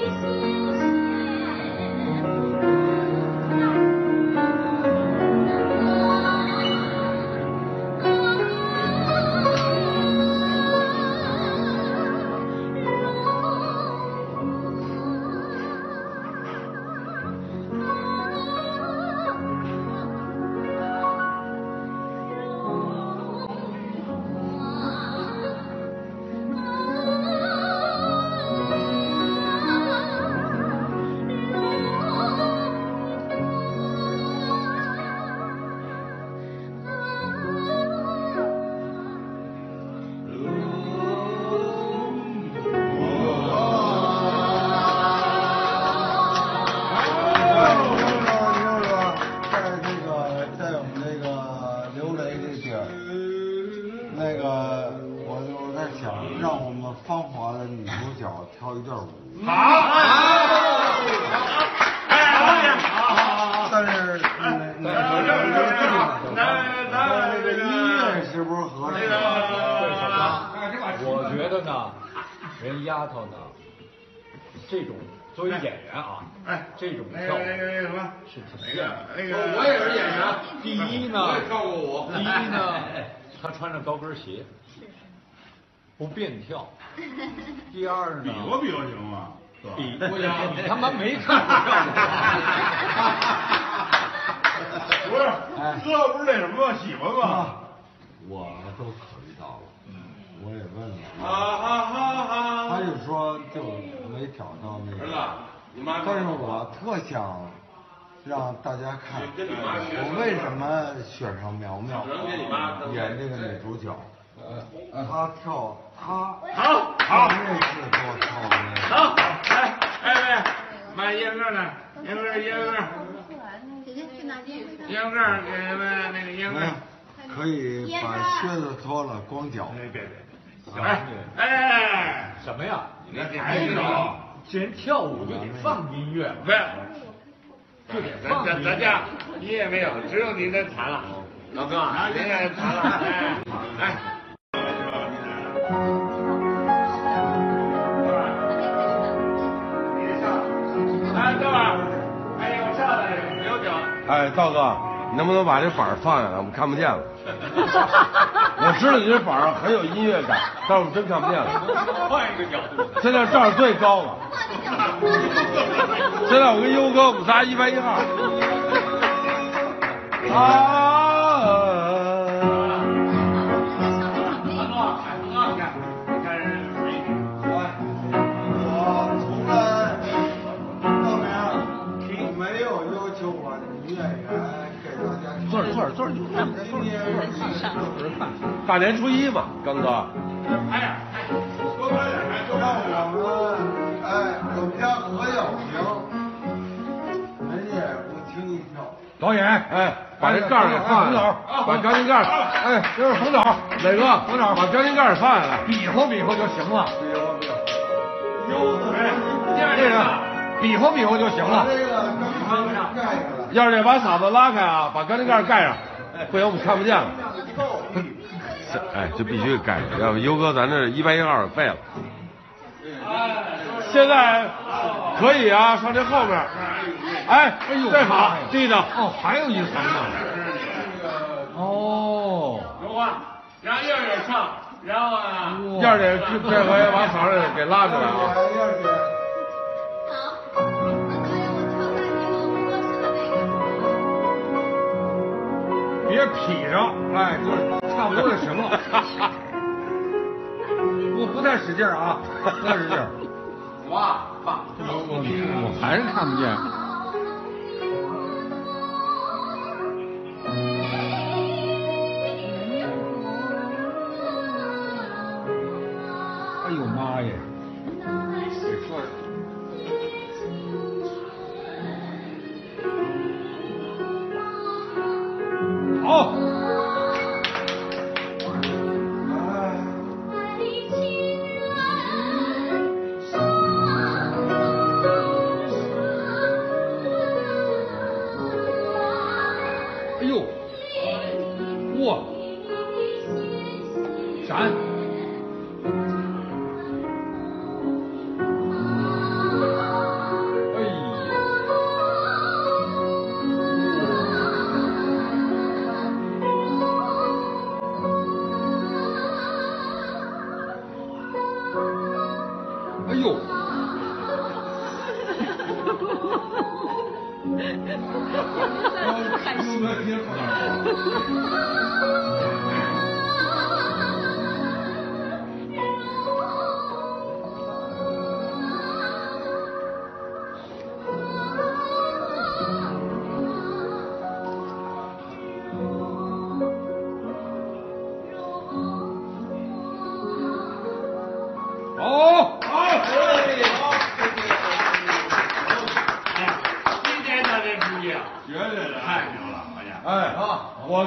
Yes. 一段舞。好，哎，好，但是那那那那个音乐是不是合适？我觉得呢，人丫头呢，这种作为演员啊，哎，这种那跳那个那个什么，是挺那个那个。个，我也是演员，第一呢，我也跳过舞。第一呢，她穿着高跟鞋，不便跳。第二呢，比划比划行吗？比不行，你他妈没看过跳 不是，哥不是那什么吗？喜欢吗？我都考虑到了，我也问了！他就说就没挑到那儿子个，，你妈。但是我特想让大家看，我为什么选上苗苗演这个女主角，她跳她好，好。好，来，哎喂，买烟盒呢？烟盒，烟盒，烟盒给们那个烟盒可以把靴子脱了，光脚。哎，别别别，哎哎，什么呀？你还是找，既然跳舞就得放音乐嘛，不是，就得咱放。咱咱家音乐没有，只有您的弹了，老哥，您也弹了，哎哎。哎，道哥，你能不能把这板儿放下来？我们看不见了。我知道你这板儿很有音乐感，但是我们真看不见了。换一个角度。现在这儿最高了。现在我跟优哥，我们仨一排一号。啊！要求我女演员给大家坐着坐着坐着，今年是大年初一嘛，刚哥。哎呀，多说点，哎，多让。我们哎，我们家何小平，人家不轻易跳。导演，哎，把这盖儿给放下来，把钢筋盖儿，哎，这是冯导，磊哥，冯导，把钢筋盖儿放下来，比划比划就行了。比划比划，哎，这个比划比划就行了。把这个钢筋盖上来。要是得把嗓子拉开啊，把钢筋盖盖上，不行我们看不见了。哎，这必须盖上，要不优哥咱这一拍一号废了。现在可以啊，上这后面。哎，哎呦，这好，地道。哦，还有一层呢。哦，说话，让燕儿唱，然后呢，燕儿姐这这回把嗓子给拉出来啊。别劈着，哎，就是差不多就行了。不不太使劲儿啊，不太使劲儿。哇，爸，我我我还是看不见。哎呦妈呀！哇，闪！哎。呀，哎呦，好，好，今天的这出戏啊，我。